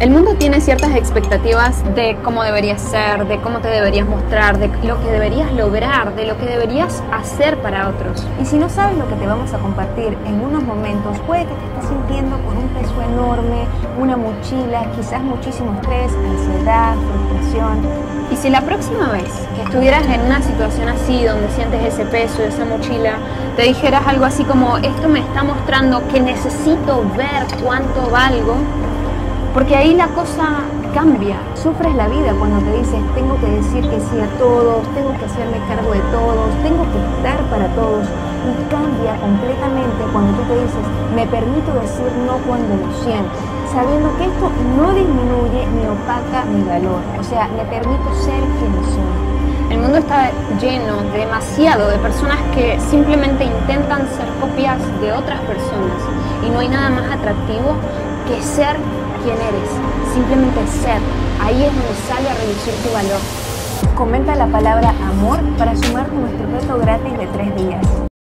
El mundo tiene ciertas expectativas de cómo deberías ser, de cómo te deberías mostrar, de lo que deberías lograr, de lo que deberías hacer para otros. Y si no sabes lo que te vamos a compartir en unos momentos, puede que te estés sintiendo con un peso enorme, una mochila, quizás muchísimo estrés, ansiedad, frustración. Y si la próxima vez que estuvieras en una situación así, donde sientes ese peso, esa mochila, te dijeras algo así como, esto me está mostrando que necesito ver cuánto valgo, porque ahí la cosa cambia. Sufres la vida cuando te dices, tengo que decir que sí a todos, tengo que hacerme cargo de todos, tengo que estar para todos. Y cambia completamente cuando tú te dices, me permito decir no cuando lo siento, sabiendo que esto no disminuye ni opaca mi valor. O sea, me permito ser quien soy. El mundo está lleno demasiado de personas que simplemente intentan ser copias de otras personas y no hay nada más atractivo que ser quién eres, simplemente ser. Ahí es donde sale a reducir tu valor. Comenta la palabra amor para sumarte nuestro